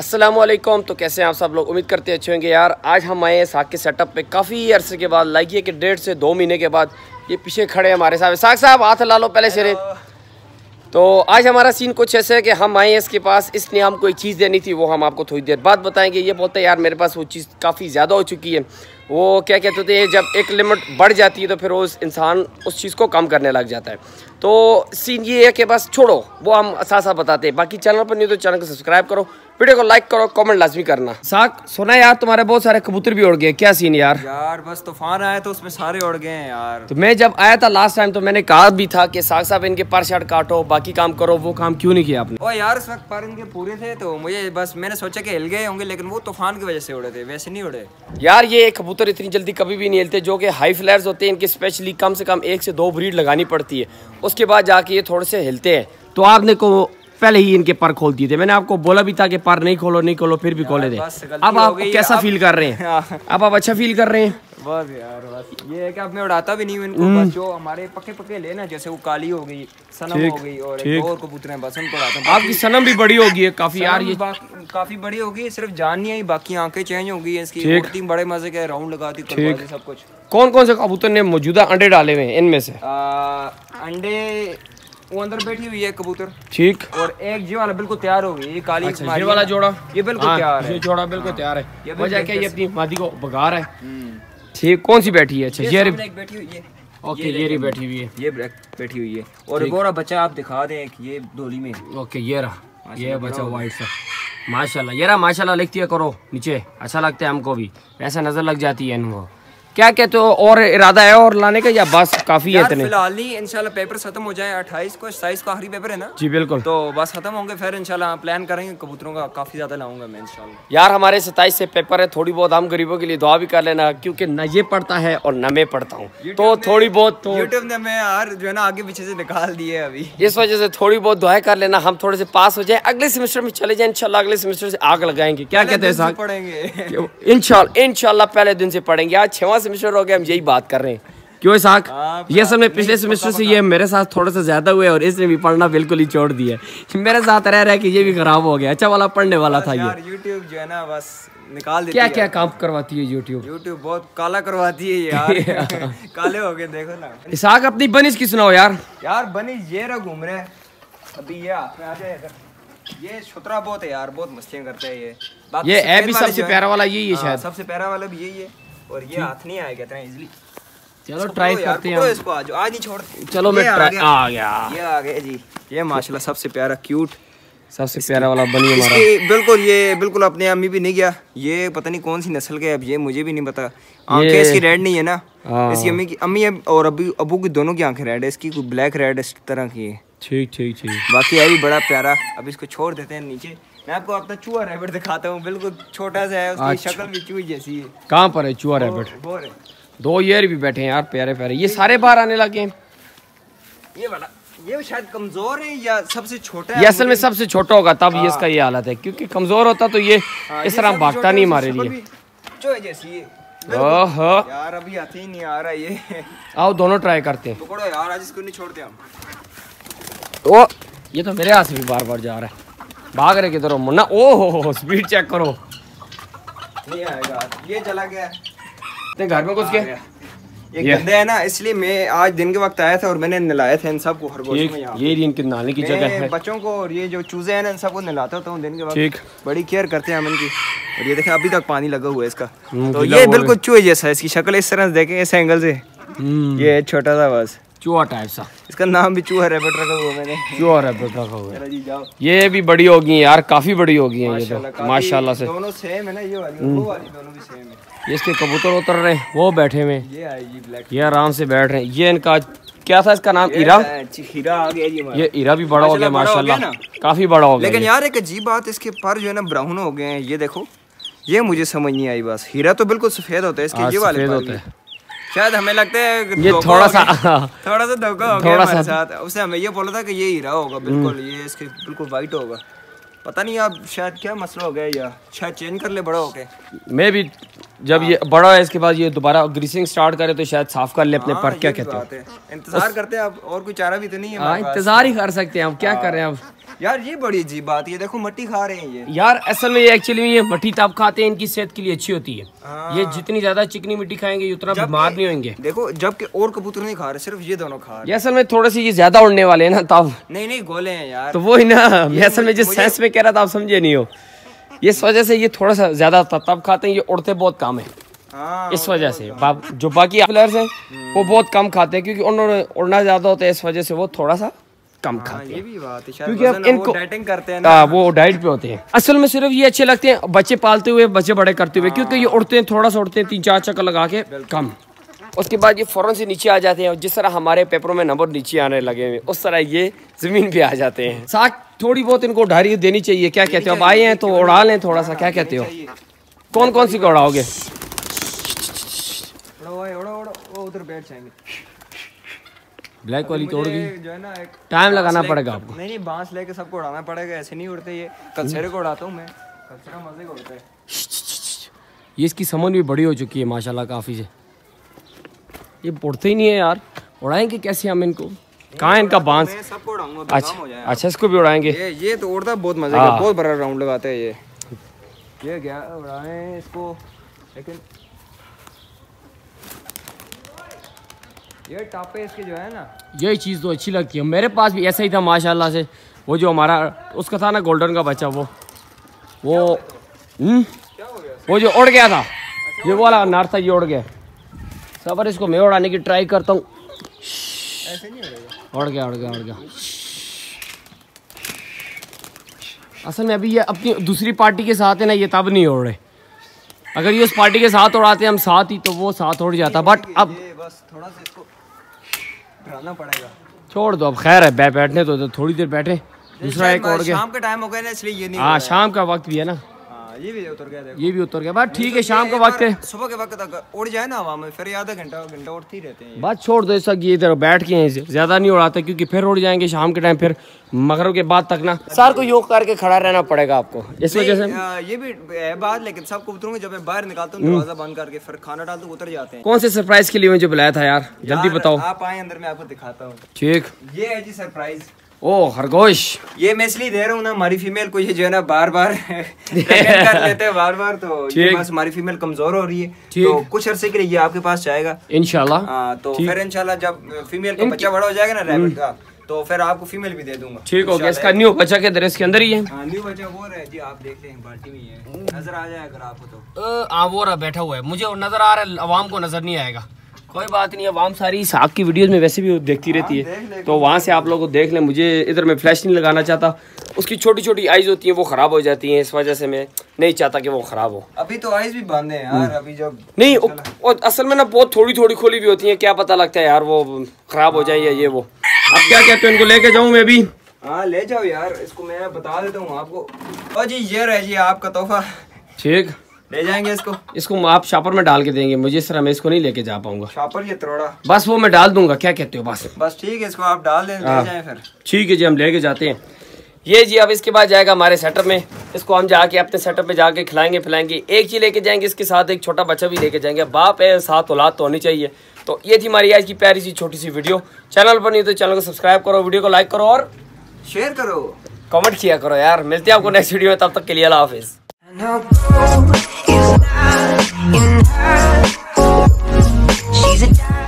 अस्सलाम वालेकुम तो कैसे हैं आप सब लोग? उम्मीद करते अच्छे होंगे यार। आज हम आए हैं साग के सेटअप पे काफ़ी अरसे के बाद लाइए कि डेढ़ से दो महीने के बाद ये पीछे खड़े हैं हमारे साथ। साग साहब हाथ ला लो पहले सिरे तो आज हमारा सीन कुछ ऐसे है कि हम आए हैं इसके पास इसने हमको एक चीज़ देनी थी वो हम आपको थोड़ी देर बाद बताएँगे। ये बोलते हैं यार मेरे पास वो चीज़ काफ़ी ज़्यादा हो चुकी है। वो क्या कहते थे जब एक लिमिट बढ़ जाती है तो फिर वो इंसान उस चीज़ को कम करने लग जाता है। तो सीन ये है कि बस छोड़ो वो हम साथ साथ बताते हैं। बाकी चैनल पर नहीं तो चैनल को सब्सक्राइब करो वीडियो को लाइक करो कमेंट लाजमी करना। साग सुना यार तुम्हारे बहुत सारे कबूतर भी उड़ गए। क्या सीन यार? यार बस तूफ़ान आया तो उसमें सारे उड़ गए हैं यार। तो मैं जब आया था लास्ट टाइम तो मैंने कहा भी था कि साग साहब इनके पर शर्ट काटो बाकी काम करो वो काम क्यों नहीं किया आपने? ओ यार उस वक्त पर इनके पूरे थे तो मुझे बस मैंने सोचा कि हिल गए होंगे लेकिन वो तूफ़ान की वजह से उड़े थे वैसे नहीं उड़े। यार ये कबूतर इतनी जल्दी कभी भी नहीं हिलते जो कि हाई फ्लैर्स होते हैं इनके स्पेशली कम से कम एक से दो ब्रीड लगानी पड़ती है। उसके बाद जाके ये थोड़े से हिलते हैं। तो आपने को पहले ही इनके पर खोल दिए थे। मैंने आपको बोला भी था कि पर नहीं खोलो नहीं खोलो फिर भी खोले थे। अब आप कैसा फील कर रहे हैं? अब आप अच्छा फील कर रहे हैं? बस यार बस। ये है कि अब मैं उड़ाता भी नहीं हूँ इनको बस जो हमारे पक्के पक्के लेना जैसे वो काली हो गई सनम हो गई और एक और कबूतर हैं बस उनको उड़ाता हूँ। आपकी सनम भी बड़ी होगी है काफ़ी यार ये काफ़ी बड़ी होगी सिर्फ़ जान नहीं आई बाकी आँखें चेंज हो गई है इसकी। उड़ती बड़े मज़े के राउंड लगाती सब कुछ। कौन कौन से कबूतर ने मौजूदा अंडे डाले हुए हैं इनमें से? अंडे वो अंदर बैठी हुई है कबूतर। ठीक। और एक जी वाला बिल्कुल तैयार हो गई काली अच्छा, ये वाला जोड़ा? ये बिल्कुल हाँ, तैयार है। ये जोड़ा बिल्कुल तैयार है। वजह क्या ये अपनी मादी को भगा रहा है? हम्म। ठीक कौन सी बैठी है? अच्छा ये बैठी हुई है ओके ये रही बैठी हुई है। ये ब्रेक बैठी हुई है। और गोरा बच्चा आप दिखा दें ये डोली में ओके ये रहा। ये बच्चा व्हाइट सा। माशाल्लाह ये रहा माशाल्लाह लिखती है करो नीचे। अच्छा लगता है हमको भी। ऐसा नज़र लग जाती है इनको। क्या कहते हो और इरादा है और लाने का या बस काफ़ी है इतने? फ़िलहाल ही इंशाल्लाह पेपर खत्म हो जाए अट्ठाईस को सताईस को आखिरी पेपर है ना? जी बिल्कुल। तो बस खत्म होंगे फिर इंशाल्लाह प्लान करेंगे कबूतरों का काफ़ी ज़्यादा लाऊँगा मैं इंशाल्लाह। यार हमारे सताईस से पेपर है थोड़ी बहुत हम गरीबों के लिए दुआ भी कर लेना क्योंकि न ये पढ़ता है और न मैं पढ़ता हूँ। तो थोड़ी बहुत तो यूट्यूब ने मैं यार जो है ना आगे पीछे से निकाल दिए अभी। इस वजह से थोड़ी बहुत दुआएँ कर लेना हम थोड़े से पास हो जाए अगले सेमेस्टर में चले जाए इंशाल्लाह अगले सेमेस्टर से आग लगाएँगे। क्या कहते हैं पढ़ेंगे। इनशाला इनशाला पहले दिन से पढ़ेंगे। आज छवा सेमेस्टर हो गया हम यही बात कर रहे हैं। क्यों साख ये सब में पिछले सेमेस्टर से ये मेरे साथ थोड़ा सा ज़्यादा हुए और इसने भी पढ़ना बिल्कुल ही छोड़ दिया। मेरे साथ रह रहा है कि ये भी खराब हो गया। अच्छा वाला पढ़ने वाला था ये। यूट्यूब जो है ना बस निकाल देती क्या क्या काम करवाती है यूट्यूब यूट्यूब बहुत काला करवाती है यार। काले हो गए देखो ना। इसाक अपनी बनिश की सुनाओ यार। यार बनिश ये रहा घूम रहे अभी ये हाथ में आ जाए ये छुतरा बहुत है यार बहुत मस्तियाँ करते हैं ये। ये है भी सबसे प्यारा वाला यही है हाँ, शायद। सबसे प्यारा वाला भी यही है। और ये हाथ नहीं आएगा इतना इजीली चलो ट्राई करते हैं इसको आज आज नहीं छोड़ चलो मैं आ गया। आ गया। ये आ गया जी। ये माशाल्लाह सबसे प्यारा क्यूट सबसे प्यारा वाला बनी हमारा। बिल्कुल ये बिल्कुल अपने अम्मी भी नहीं गया। ये पता नहीं कौन सी नस्ल के अब ये मुझे भी नहीं पता। आँखें इसकी रेड नहीं है ना? हाँ। इसकी अम्मी की अम्मी और अबू अबू की दोनों की आँखें रेड है। इसकी कोई ब्लैक रेड इस तरह की है। ठीक ठीक ठीक। बाकी अभी बड़ा प्यारा। अब इसको छोड़ देते हैं नीचे। मैं आपको अपना चूहा रैबिट दिखाता हूँ बिल्कुल छोटा सा है उसकी अच्छा। शक्ल भी चूही जैसी है। कहाँ पर है चूहा रैबिट दो ईयर भी बैठे हैं यार प्यारे प्यारे। ये सारे बाहर आने लगे हैं। ये वाला ये शायद कमज़ोर है या सबसे छोटा है? ये असल में सबसे छोटा होगा तब ये इसका ये हालत है क्योंकि कमज़ोर होता तो ये हाँ, इस तरह भागता नहीं हमारे लिए। जैसी यार अभी ही नहीं आ रहा ये। आओ दोनों ट्राई करते हैं। पकड़ो यार आज इसको नहीं छोड़ते हम। तो ये तो मेरे हाथ से भी बार बार जा रहा है। भाग रहे किधर हो? मुन्ना ओहो स्पीड चेक करो। नहीं आएगा। ये चला गया। ते घर में कुछ के। ये गंदे है ना इसलिए मैं आज दिन के वक्त आया था और मैंने नलाए थे इन सबको खरगोश में यहाँ। ये इनके नहाने की जगह है। बच्चों को और ये जो चूजे हैं ना इन सबको होता हूँ दिन के वक्त। ठीक। बड़ी केयर करते हैं हम इनकी। और ये देखें अभी तक पानी लगा हुआ है इसका। हम्म, तो ये बिल्कुल चूहे जैसा है इसकी शक्ल इस तरह से देखें इस एंगल से। हम्म। ये छोटा सा बस। चूहा टाइप सा। इसका नाम भी चूहा रैबिट रखा हुआ मैंने। चूहा रैबिट रखा हुआ ये भी बड़ी होगी यार काफ़ी बड़ी होगी ये तो। माशाल्लाह से। दोनों सेम है ना ये वाली वो वाली दोनों भी सेम है। ये इसके कबूतर उतर रहे वो बैठे हुए ये आएगी ब्लैक ये आराम से बैठ रहे हैं। ये इनका क्या था इसका नाम? ईरा हीरा? आ गया जी ये ईरा भी बड़ा हो गया माशाल्लाह काफ़ी बड़ा हो गया लेकिन यार एक अजीब बात इसके पर जो है ना ब्राउन हो गए हैं। ये देखो ये मुझे समझ नहीं आई बस। हीरा तो बिल्कुल सफ़ेद होता है इसके हाँ, ये वाले होते हैं। शायद हमें लगता है ये थोड़ा सा थोड़ा सा धोखा हो गया हमारे साथ। उसने हमें ये बोला था कि ये हीरा होगा बिल्कुल हम्म। ये इसके बिल्कुल वाइट होगा। पता नहीं आप शायद क्या मसला हो गया या शायद चेंज कर ले बड़ा होके। गया मैं भी जब ये बड़ा है इसके बाद ये दोबारा ग्रीसिंग स्टार्ट करे तो शायद साफ़ कर ले अपने हाँ, पर क्या कहते है। इंतज़ार करते हैं अब और कोई चारा भी तो नहीं है हैं। इंतज़ार ही कर सकते हैं अब क्या कर रहे हैं अब? यार ये बड़ी अजीब बात है ये देखो मट्टी खा रहे हैं ये। यार असल में ये एक्चुअली ये मट्टी तब खाते हैं इनकी सेहत के लिए अच्छी होती है। हाँ। ये जितनी ज़्यादा चिकनी मिट्टी खाएँगे उतना बीमार नहीं होंगे। देखो जबकि और कबूतर नहीं खा रहे सिर्फ़ ये दोनों खा रहे ये असल में थोड़े से ये ज़्यादा उड़ने वाले हैं ना तब नहीं नहीं गोले हैं यार। तो वो ही ना असल में जिस सेंस में कह रहा था आप समझे नहीं हो। इस वजह से ये थोड़ा सा ज़्यादा तब खाते हैं ये उड़ते बहुत कम है। हाँ इस वजह से बा, जो बाकी प्लेयर्स हैं वो बहुत कम खाते हैं क्योंकि उन्होंने उड़ना ज़्यादा होता है इस वजह से वो थोड़ा सा कम हाँ, खाते है। क्योंकि अब वो इनको- डाइटिंग करते हैं ना। वो डाइट पे होते हैं। असल में सिर्फ़ ये अच्छे लगते हैं बच्चे पालते हुए बच्चे बड़े करते हुए क्योंकि ये उड़ते हैं थोड़ा सा उड़ते हैं तीन चार चक्कर लगा के कम। उसके बाद ये फ़ौरन से नीचे आ जाते हैं और जिस तरह हमारे पेपरों में नंबर नीचे आने लगे हुए उस तरह ये ज़मीन पे आ जाते हैं। साथ थोड़ी बहुत इनको ढारी देनी चाहिए। क्या कहते हो? अब आए हैं तो उड़ा लें थोड़ा सा क्या कहते हो? कौन कौन सी को उड़ाओगे? उधर बैठ जाएँगे। ब्लैक वाली तोड़ गई जो है ना टाइम लगाना पड़ेगा आपको। नहीं नहीं बाँस लेके सबको उड़ाना पड़ेगा ऐसे नहीं उड़ते ये। कलसेरे को उड़ाता हूँ मैं। कलसेरा मज़े का उड़ता है। ये इसकी समझ भी बड़ी हो चुकी है माशाल्लाह काफ़ी से। ये उड़ते ही नहीं है यार। उड़ाएँगे कैसे हम इनको? कहाँ है इनका बाँस? अच्छा हो अच्छा इसको भी उड़ाएँगे। ये ये तो उड़ता बहुत मज़े का हाँ। बहुत बड़ा राउंड लगाता है ये। ये गया उड़ाए इसको? लेकिन ये टापे इसके जो है ना। यही चीज़ तो अच्छी लगती है। मेरे पास भी ऐसा ही था माशाल्लाह से। वो जो हमारा उसका था ना गोल्डन का बच्चा वो। वो हम्म? क्या हो गया? वो जो उड़ गया था। ये वो वाला नार था ये उड़ गया। सबर इसको मैं उड़ाने की ट्राई करता हूँ। ऐसे नहीं उड़ गया उड़ गया उड़ गया। असल में अभी ये अपनी दूसरी पार्टी के साथ है ना ये तब नहीं उड़। रहे अगर ये उस पार्टी के साथ उड़ाते हम साथ ही तो वो साथ उड़ जाता। बट अब बस थोड़ा सा इसको डराना पड़ेगा। छोड़ दो अब खैर है बैठने तो, थोड़ी देर बैठे। दूसरा एक उड़ गया। शाम का टाइम हो गया ना इसलिए ये नहीं हाँ। शाम का वक्त भी है ना। ये भी उतर गया ये भी उतर गया। बस ठीक है शाम का वक्त है। सुबह के वक्त तक उड़ जाए ना हवा में फिर आधा घंटा घंटा उड़ते ही रहते हैं। बस छोड़ दो वक्त ये इधर बैठ के हैं ज़्यादा नहीं उड़ाते क्योंकि फिर उड़ जाएँगे शाम के टाइम फिर मगरब के बाद तक ना। सर को योग करके खड़ा रहना पड़ेगा आपको इस वजह से। ये भी है बात लेकिन सब कबूतरों में जब मैं बाहर निकालता हूँ दरवाज़ा बंद करके फिर खाना डालता हूँ उतर जाते हैं। कौन से सरप्राइज़ के लिए मुझे बुलाया था यार? जल्दी बताओ। आप आए अंदर मैं आपको दिखाता हूँ। ठीक। ये है जी सरप्राइज़। ओ खरगोश। ये मैं इसलिए दे रहा हूँ ना हमारी फीमेल को ये जो है ना बार बार कर लेते हैं बार बार तो ये बस हमारी फीमेल कमज़ोर हो रही है। तो कुछ अरसे के लिए ये आपके पास जाएगा। इनशाला हाँ तो फिर इंशाल्लाह जब फीमेल का बच्चा बड़ा हो जाएगा ना रैबिट का तो फिर आपको फीमेल भी दे दूँगा। ठीक हो गया इसका न्यू बच्चा के दर इसके अंदर ही है? हाँ न्यू बच्चा वो रहा है जी आप देख लें बाल्टी में है नज़र आ जाए अगर आपको तो। हाँ वो रहा बैठा हुआ है। मुझे नज़र आ रहा है आवाम को नज़र नहीं आएगा। कोई बात नहीं अवाम सारी साग की वीडियोस में वैसे भी देखती रहती है। तो वहाँ से आप लोगों को देख लें मुझे इधर मैं फ्लैश नहीं लगाना चाहता। उसकी छोटी छोटी आइज़ होती हैं वो ख़राब हो जाती हैं इस वजह से मैं नहीं चाहता कि वो ख़राब हो। अभी तो आइस भी बांधे हैं यार अभी जब नहीं और असल में ना बहुत थोड़ी थोड़ी खोली हुई होती हैं क्या पता लगता है यार वो ख़राब हो जाए या ये वो। अब क्या कहते हैं इनको लेके जाऊँ मैं भी हाँ ले जाओ यार इसको मैं बता देता हूँ आपको। जी ये रहे जी आपका तोहफा। ठीक। ले जाएँगे इसको। इसको आप शापर में डाल के देंगे। मुझे इस तरह मैं इसको नहीं लेके जा पाऊँगा। शॉपर ये त्रोड़ा। बस वो मैं डाल दूँगा। क्या कहते हो? बस। बस ठीक है इसको आप डाल दें हाँ। ले जाएँ फिर। ठीक है जी हम लेके जाते हैं। ये जी अब इसके बाद जाएगा हमारे सेटअप में। इसको हम जाके अपने सेटअप में जाके खिलाएँगे पिलाएँगे। एक ही लेके जाएँगे इसके साथ एक छोटा बच्चा भी लेके जाएँगे। बाप है साथ औलाद तो होनी चाहिए। तो ये थी हमारी आज की प्यारी सी छोटी सी वीडियो चैनल पर नहीं तो चैनल को सब्सक्राइब करो वीडियो को लाइक करो और शेयर करो। कमेंट किया करो यार। मिलते हैं आपको नेक्स्ट वीडियो में। तब तक के लिए अल्लाह हाफिज़। No, it's not. She's a